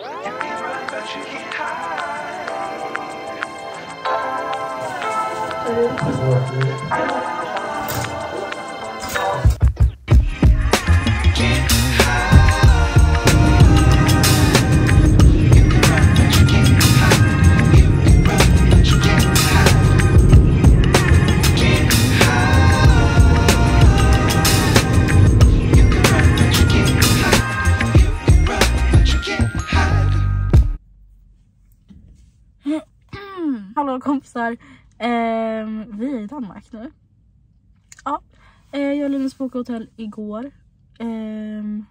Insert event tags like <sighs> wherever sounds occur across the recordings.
Thank you. Hallå kompisar! Eh, vi är i Danmark nu. Ja, eh, jag och Linus bokade hotell igår. Ehm, eh,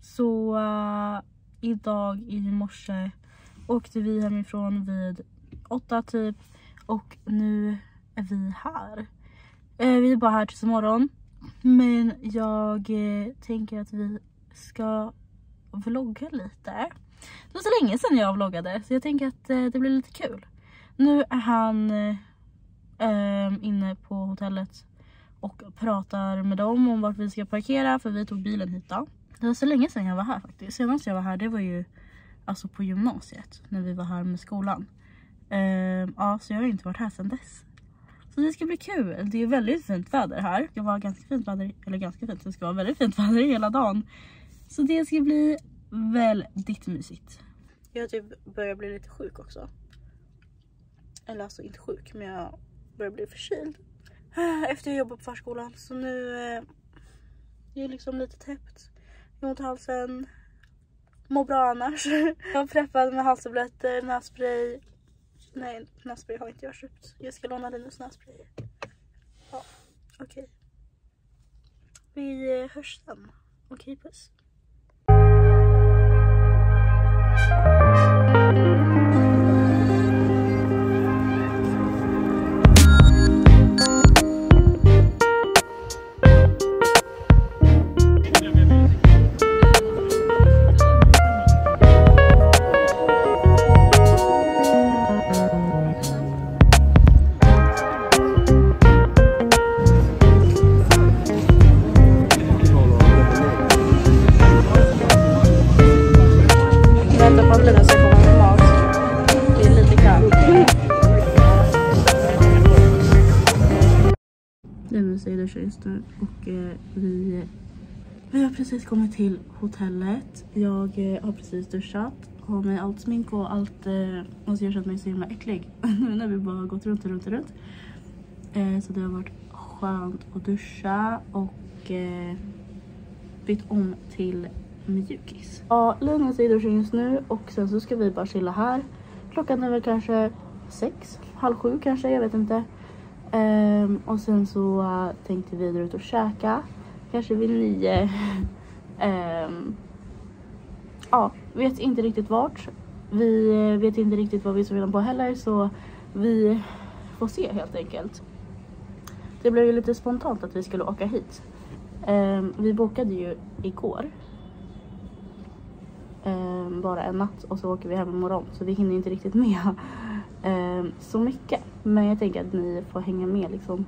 så uh, idag i morse åkte vi hemifrån vid åtta typ och nu är vi här. Eh, vi är bara här tills imorgon. Men jag eh, tänker att vi ska vlogga lite. Det var så länge sedan jag vloggade så jag tänker att eh, det blir lite kul. Nu är han eh, eh, inne på hotellet och pratar med dem om vart vi ska parkera för vi tog bilen hit då. Det var så länge sedan jag var här faktiskt. Senast jag var här det var ju alltså på gymnasiet när vi var här med skolan. Ehm, ja, så jag har inte varit här sedan dess. Så det ska bli kul. Det är väldigt fint väder här. Det ska vara ganska fint väder, eller ganska fint, det ska vara väldigt fint väder hela dagen. Så det ska bli väldigt mysigt. Jag typ börjar bli lite sjuk också. Eller alltså inte sjuk men jag börjar bli förkyld. Ah, efter jag jobbade på förskolan så nu eh, jag är liksom lite täppt. Jag har ont i halsen. Mår bra annars. <laughs> Jag har preppat med halstabletter, nässpray. Nej nässpray har inte jag köpt. Jag ska låna Linus nässpray. Ja okej. Okay. Vi eh, hörs sen. Okej okay, puss. Linus är just nu och eh, vi, vi har precis kommit till hotellet. Jag eh, har precis duschat, har med allt smink och allt. Eh, alltså jag har känt mig så himla äcklig <laughs> nu när vi bara har gått runt och runt och runt. Eh, så det har varit skönt att duscha och eh, bytt om till mjukis. Ja, Linus är i duschen just nu och sen så ska vi bara chilla här. Klockan är väl kanske sex, halv sju kanske, jag vet inte. Um, och sen så uh, tänkte vi dra ut och käka. Kanske vid nio. um, <laughs> ja, vet inte riktigt vart. Vi eh, vet inte riktigt vad vi ska redan på heller så vi får se helt enkelt. Det blev ju lite spontant att vi skulle åka hit. Um, vi bokade ju igår Um, bara en natt och så åker vi hem imorgon så vi hinner inte riktigt med um, <laughs> så mycket. Men jag tänker att ni får hänga med liksom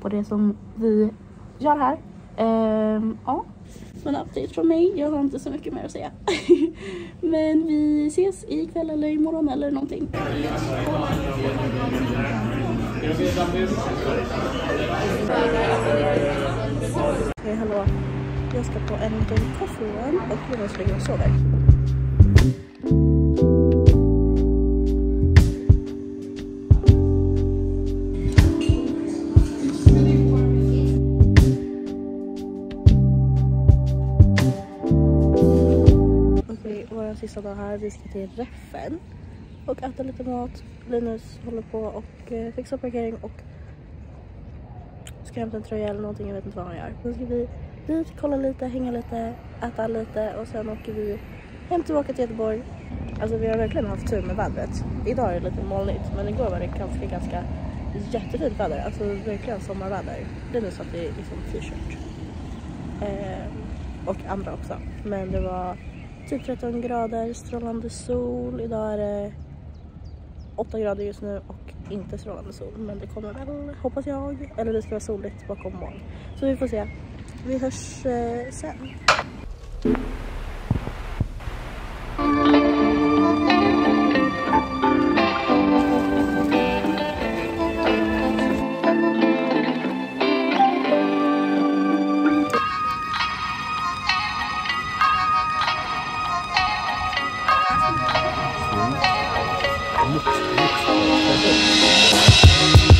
på det som vi gör här. Ehm, ja, en update från mig. Jag har inte så mycket mer att säga. <laughs> Men vi ses ikväll eller imorgon eller någonting. Hej, hallå. Jag ska på en liten coffee run och Jonas ligger och sover. Okej, här. Vi ska till Reffen och äta lite mat. Linus håller på och eh, fixar parkering och ska hämta en tröja eller någonting. Jag vet inte vad han gör. Sen ska vi dit, kolla lite, hänga lite, äta lite och sen åker vi hem tillbaka till Göteborg. Alltså vi har verkligen haft tur med vädret. Idag är det lite molnigt men igår var det ganska, ganska jättefint väder. Alltså verkligen sommarväder. Linus satt i liksom t-shirt. Eh, och andra också. Men det var typ 13 grader, strålande sol. Idag är det 8 grader just nu och inte strålande sol. Men det kommer väl, hoppas jag. Eller det ska vara soligt bakom moln. Så vi får se. Vi hörs eh, sen. 嗯，还有，还有，还有，还有，还有。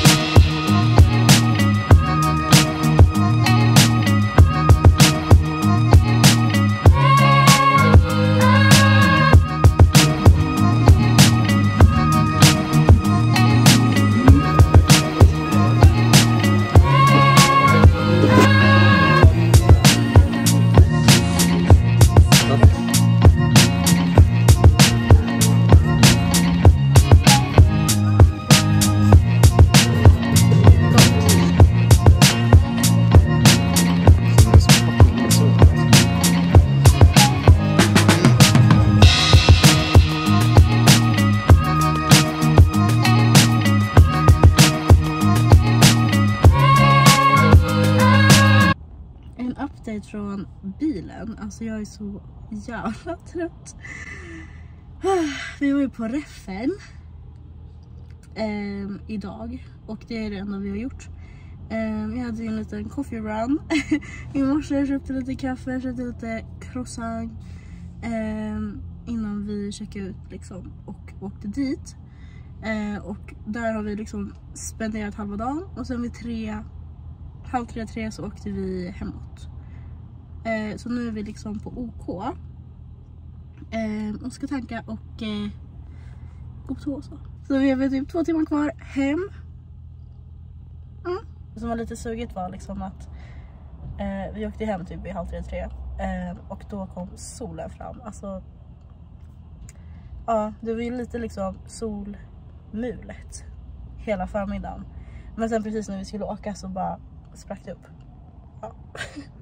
Update från bilen. Alltså jag är så jävla trött. <sighs> Vi var ju på Reffen eh, idag och det är det enda vi har gjort. Eh, jag hade ju en liten coffee run <laughs> i morse. Jag köpte lite kaffe, köpte lite croissant eh, innan vi checkade ut liksom och åkte dit. Ehm, och där har vi liksom spenderat halva dagen och sen vid tre halv tre, tre så åkte vi hemåt. Eh, så nu är vi liksom på OK. Eh, och ska tanka och eh, gå på toa så. Så vi har väl typ två timmar kvar hem. Mm. Det som var lite sugigt var liksom att eh, vi åkte hem typ vid halv tre, tre eh, och då kom solen fram. Alltså, ja, det var ju lite liksom solmulet hela förmiddagen. Men sen precis när vi skulle åka så bara sprack det upp. Ja. <laughs>